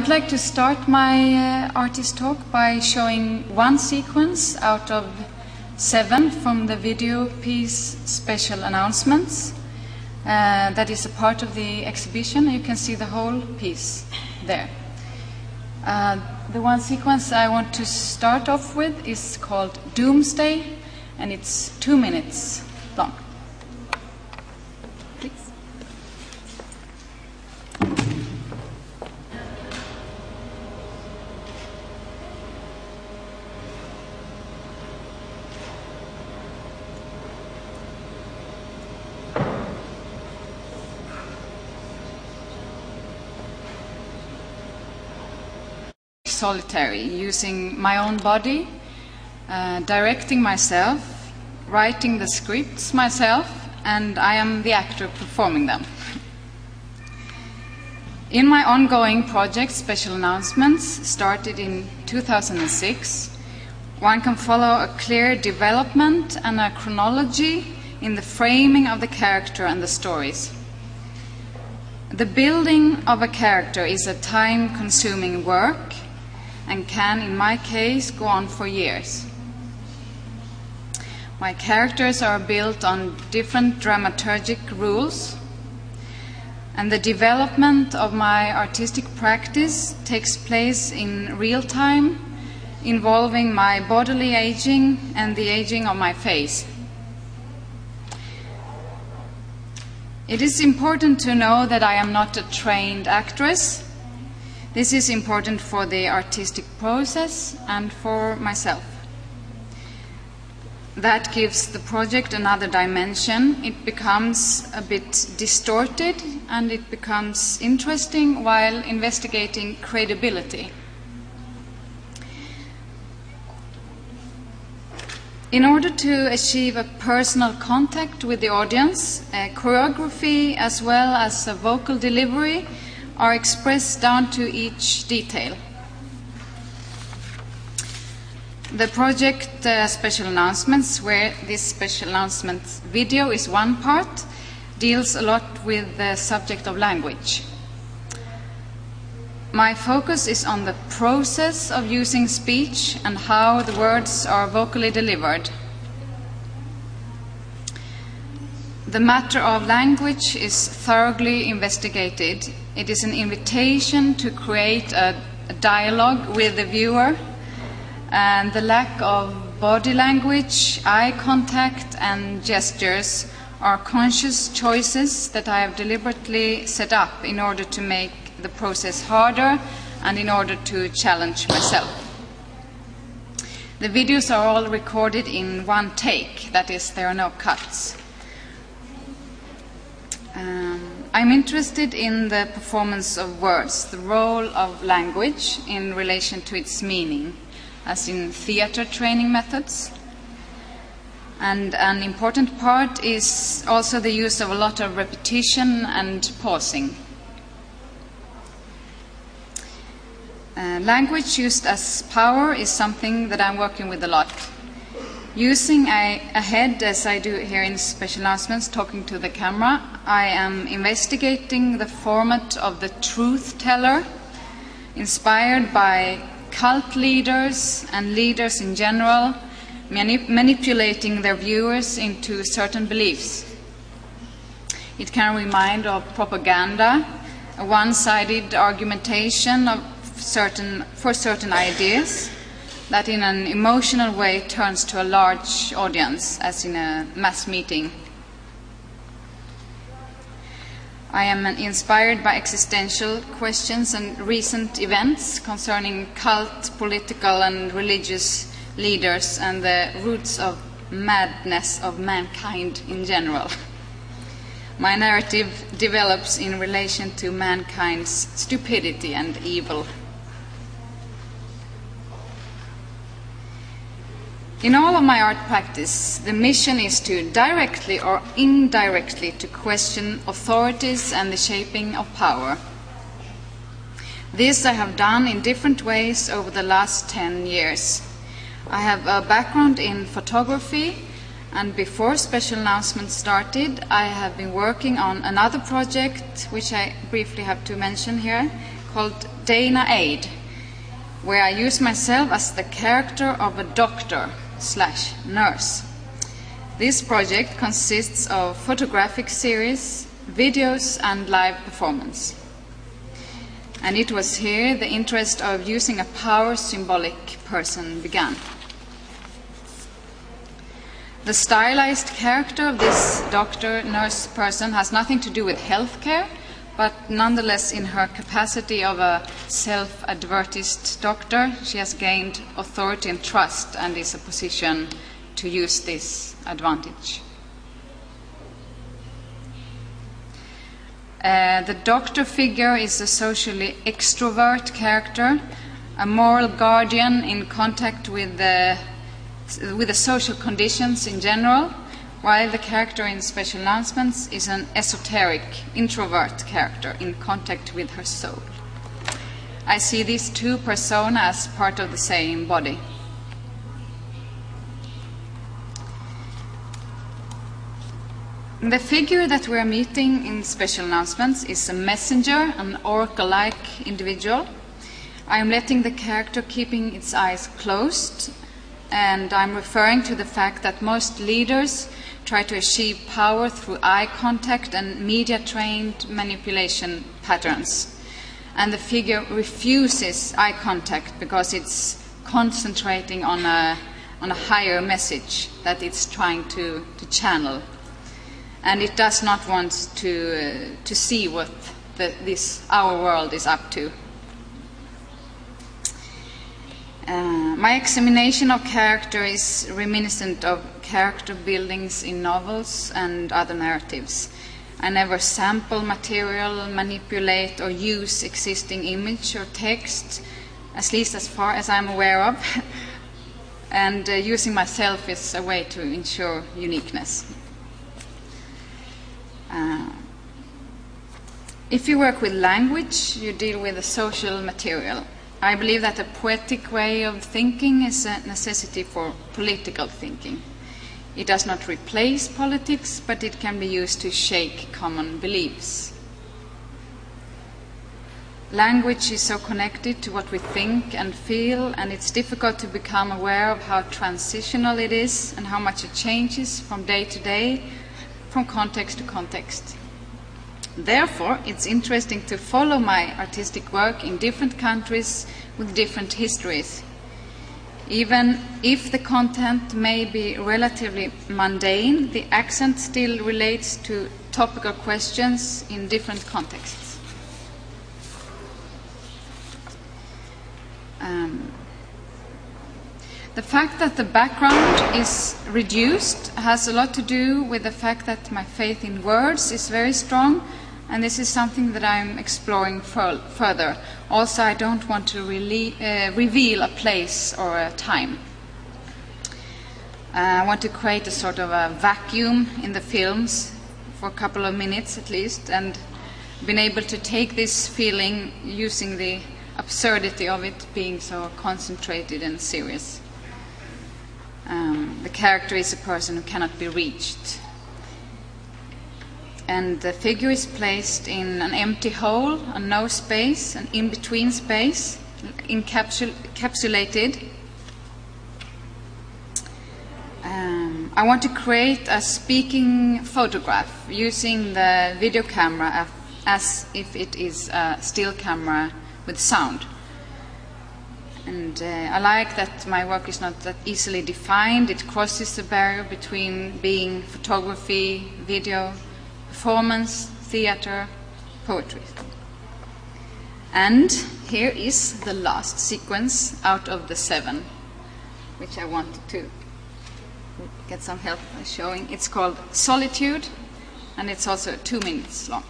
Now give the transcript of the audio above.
would like to start my uh, artist talk by showing one sequence out of seven from the video piece Special Announcements. Uh, that is a part of the exhibition. You can see the whole piece there. Uh, the one sequence I want to start off with is called Doomsday, and it's two minutes long. Solitary, using my own body, uh, directing myself, writing the scripts myself, and I am the actor performing them. In my ongoing project, Special Announcements, started in 2006, one can follow a clear development and a chronology in the framing of the character and the stories. The building of a character is a time consuming work and can, in my case, go on for years. My characters are built on different dramaturgic rules, and the development of my artistic practice takes place in real time, involving my bodily aging and the aging of my face. It is important to know that I am not a trained actress. This is important for the artistic process and for myself. That gives the project another dimension. It becomes a bit distorted and it becomes interesting while investigating credibility. In order to achieve a personal contact with the audience, choreography as well as a vocal delivery are expressed down to each detail. The project uh, Special Announcements, where this special announcements video is one part, deals a lot with the subject of language. My focus is on the process of using speech and how the words are vocally delivered. The matter of language is thoroughly investigated. It is an invitation to create a, a dialogue with the viewer, and the lack of body language, eye contact, and gestures are conscious choices that I have deliberately set up in order to make the process harder and in order to challenge myself. The videos are all recorded in one take, that is, there are no cuts. Um, I'm interested in the performance of words, the role of language in relation to its meaning, as in theater training methods. And an important part is also the use of a lot of repetition and pausing. Uh, language used as power is something that I'm working with a lot. Using a, a, head, as I do here in special announcements, talking to the camera, I am investigating the format of the truth teller, inspired by cult leaders and leaders in general, manip- manipulating their viewers into certain beliefs. It can remind of propaganda, a one sided argumentation of certain, for certain ideas that in an emotional way turns to a large audience, as in a mass meeting. I am inspired by existential questions and recent events concerning cult, political, and religious leaders and the roots of madness of mankind in general. My narrative develops in relation to mankind's stupidity and evil. In all of my art practice, the mission is to directly or indirectly to question authorities and the shaping of power. This I have done in different ways over the last 10 years. I have a background in photography, and before special announcements started, I have been working on another project, which I briefly have to mention here, called Dana Aid, where I use myself as the character of a doctor slash nurse. This project consists of photographic series, videos, and live performance. And it was here the interest of using a power symbolic person began. The stylized character of this doctor nurse person has nothing to do with healthcare, but nonetheless, in her capacity of a self advertised doctor, she has gained authority and trust and is a position to use this advantage. Uh, the doctor figure is a socially extrovert character, a moral guardian in contact with the with the social conditions in general, while the character in Special Announcements is an esoteric, introvert character in contact with her soul. I see these two personas as part of the same body. The figure that we are meeting in special announcements is a messenger, an oracle like individual. I am letting the character keeping its eyes closed and I'm referring to the fact that most leaders try to achieve power through eye contact and media trained manipulation patterns. And the figure refuses eye contact because it's concentrating on a, on a higher message that it's trying to, to channel. And it does not want to, uh, to see what the, this, our world is up to. Uh, my examination of character is reminiscent of character buildings in novels and other narratives. I never sample material, manipulate, or use existing image or text, at least as far as I'm aware of. and uh, using myself is a way to ensure uniqueness. Uh, if you work with language, you deal with a social material. I believe that a poetic way of thinking is a necessity for political thinking. It does not replace politics, but it can be used to shake common beliefs. Language is so connected to what we think and feel, and it's difficult to become aware of how transitional it is and how much it changes from day to day, from context to context. Therefore, it's interesting to follow my artistic work in different countries with different histories. Even if the content may be relatively mundane, the accent still relates to topical questions in different contexts. Um, the fact that the background is reduced has a lot to do with the fact that my faith in words is very strong and this is something that I'm exploring further. Also, I don't want to uh, reveal a place or a time. Uh, I want to create a sort of a vacuum in the films for a couple of minutes at least, and been able to take this feeling using the absurdity of it being so concentrated and serious. Um, the character is a person who cannot be reached and the figure is placed in an empty hole, a no space, an in between space, encapsul encapsulated. Um, I want to create a speaking photograph using the video camera as if it is a still camera with sound. And uh, I like that my work is not that easily defined. It crosses the barrier between being photography, video, performance, theater, poetry. And here is the last sequence out of the seven, which I wanted to get some help by showing. It's called Solitude, and it's also two minutes long.